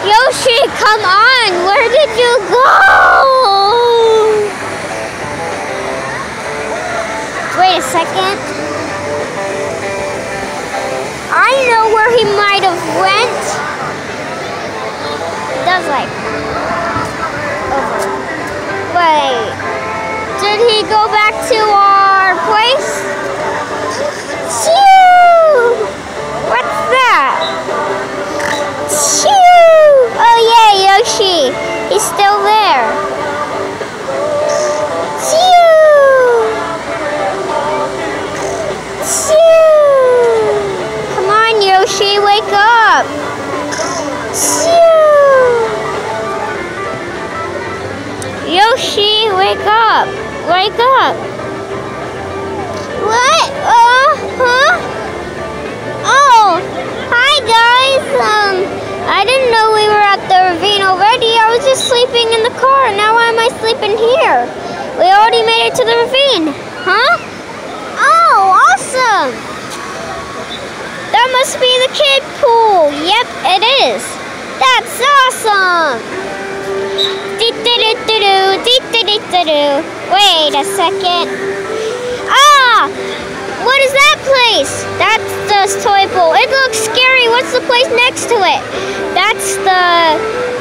Yoshi, come on! Where did you go? Wait a second. I know where he might have went. Does like over. Wait. Did he go back to our Yoshi. He's still there. Come on, Yoshi, wake up. Yoshi, wake up. Wake up. I sleeping here? We already made it to the ravine. Huh? Oh, awesome. That must be the kid pool. Yep, it is. That's awesome. Wait a second. Ah! What is that place? That's the toy pool. It looks scary. What's the place next to it? That's the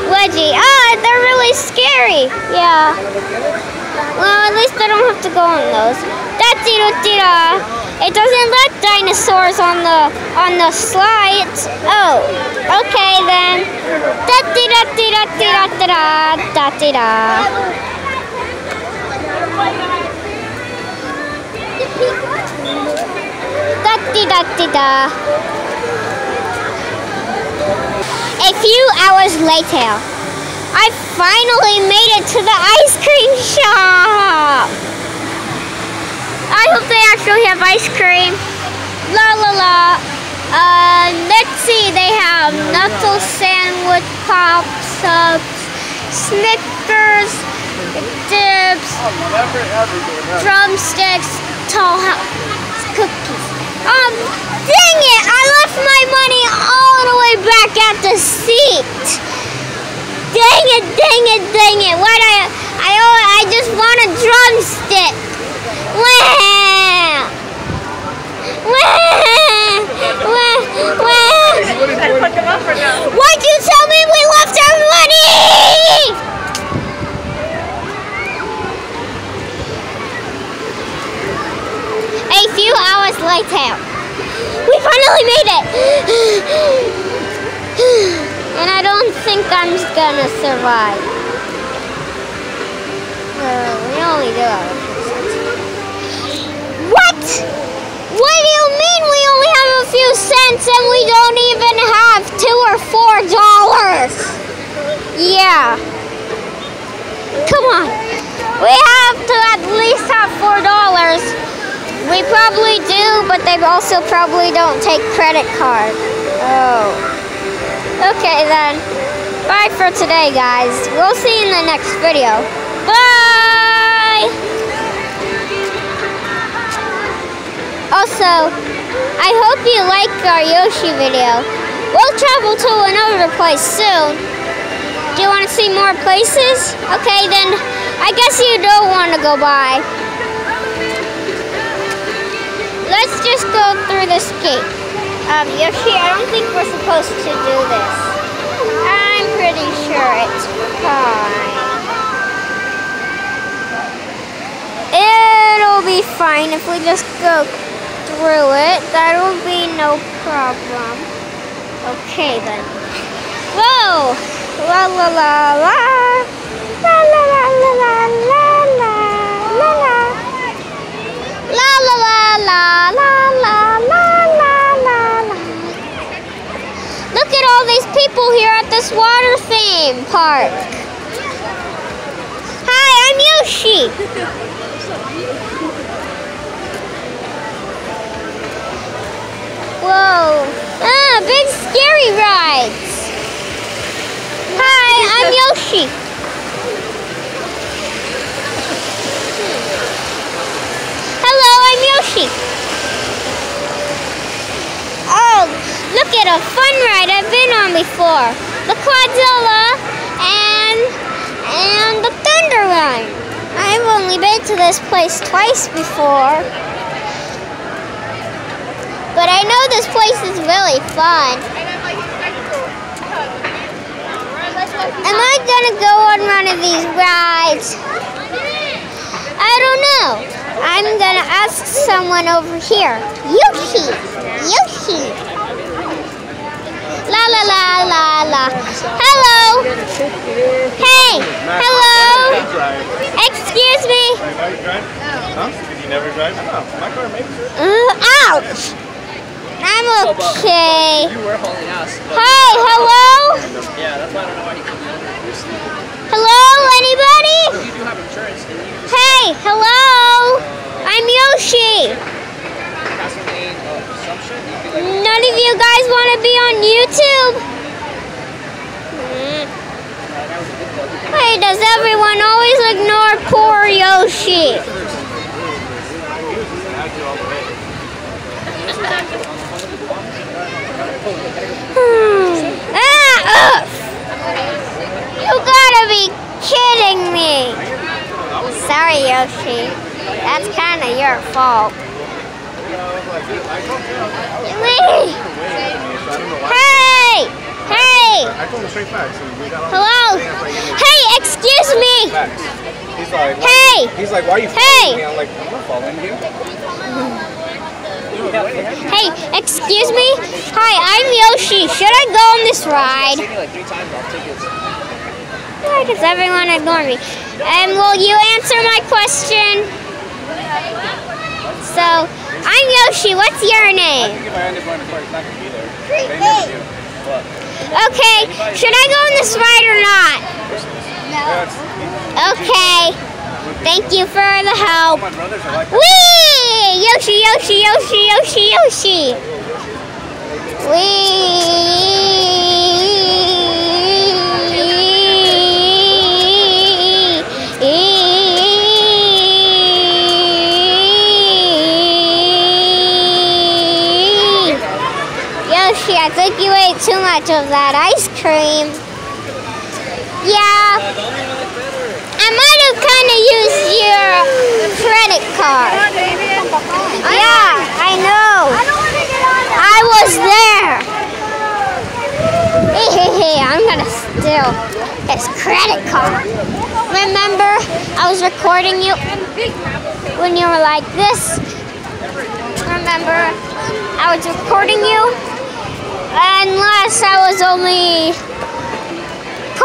wedgie. Ah, really scary. Yeah. Well, at least I don't have to go on those. That's Irutira. Uh, it doesn't let dinosaurs on the on the slides. Oh, okay then. Da -di da -di da -di da -di da da -di da. Da da da -di da. A few hours later. I finally made it to the ice cream shop. I hope they actually have ice cream. La la la. Uh, let's see, they have knuckle sandwich pops ups, Snickers, dips, drumsticks, Toll House cookies. Um, dang it! I left my money all the way back at the seat. Dang it! Dang it! Dang it! Why I? I I just want a drumstick. Wah! Think I'm gonna survive. Uh, we only do have a few cents. What? What do you mean we only have a few cents and we don't even have two or four dollars? Yeah. Come on. We have to at least have four dollars. We probably do, but they also probably don't take credit card. Oh. Okay then. Bye for today, guys. We'll see you in the next video. Bye! Also, I hope you like our Yoshi video. We'll travel to another place soon. Do you want to see more places? Okay, then I guess you don't want to go by. Let's just go through this gate. Um, Yoshi, I don't think we're supposed to do this. I'm pretty sure it's fine. It'll be fine if we just go through it. That'll be no problem. Okay then. Whoa! La la la la. La la la la la la la Look at all these people here at this water theme park. Hi, I'm Yoshi. Whoa. Ah, big scary rides. Hi, I'm Yoshi. Hello, I'm Yoshi. Oh, look at a fun ride been on before. the Quadzilla, and and the Thunder Run. I've only been to this place twice before. But I know this place is really fun. Am I gonna go on one of these rides? I don't know. I'm gonna ask someone over here. Yoshi! Yoshi! La la la la la. Hello! Hey! Hello! Excuse me! Huh? Did you never drive? No, my car maybe. Ouch! I'm okay. You were hauling ass. Hi, hello? Yeah, that's why I don't know why he keeps Hello, anybody? You do have insurance you Hey, hello? I'm Yoshi. Pass a of assumption. Like None of you guys want to be on YouTube? Mm. Why does everyone always ignore poor Yoshi? Hmm. Ah. You gotta be kidding me. Sorry, Yoshi. That's kind of your fault. Hey! Hey! Hey! I told him straight facts. and we got all Hello? Hey, excuse me! He's like, Hey! he's like, why are you Hey! following me? I'm like, I'm not following you. Hey, excuse me? Hi, I'm Yoshi. Should I go on this ride? take me like three times off tickets. Why does everyone ignore me? And will you answer my question? So, I'm Yoshi. What's your I name? think if I end up going to court, it's not going to be there. They never Okay, should I go on this ride or not? It's, Okay. Thank you for the help. my brothers are like that. Whee! Yoshi, Yoshi, Yoshi, Yoshi, Yoshi. Whee! Yeah. I might have kind of used your credit card. Yeah, I know. I was there. Hey, hey, hey, I'm gonna steal his credit card. Remember, I was recording you when you were like this. Remember, I was recording you. Unless I was only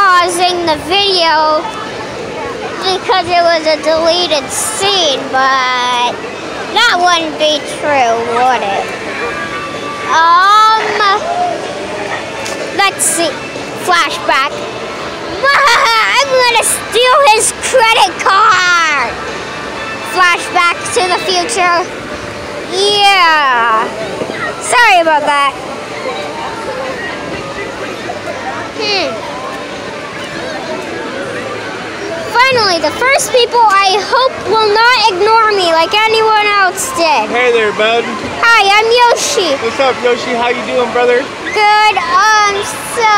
pausing the video because it was a deleted scene, but that wouldn't be true, would it? Um, let's see. Flashback. I'm gonna steal his credit card. Flashback to the future. Yeah. Sorry about that. Hmm. Finally, the first people I hope will not ignore me like anyone else did. Hey there, bud. Hi, I'm Yoshi. What's up, Yoshi? How you doing, brother? Good. Um, so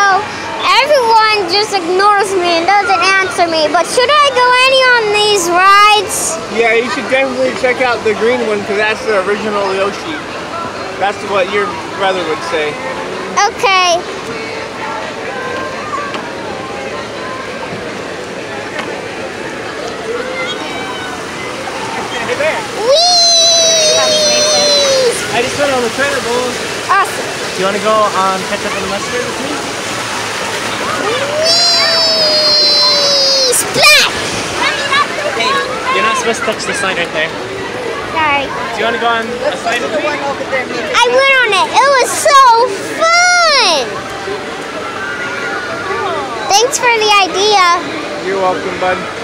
everyone just ignores me and doesn't answer me. But should I go any on these rides? Yeah, you should definitely check out the green one because that's the original Yoshi. That's what your brother would say. Okay. Hey there. Whee! I just went on the trailer bowl. Awesome. Do you want to go um, on ketchup and mustard with me? Whee! Splash! Hey, you're not supposed to touch the slide right there. Sorry. Do you want to go on a slide with me? I went on it. It was so fun. Oh. Thanks for the idea. You're welcome, bud.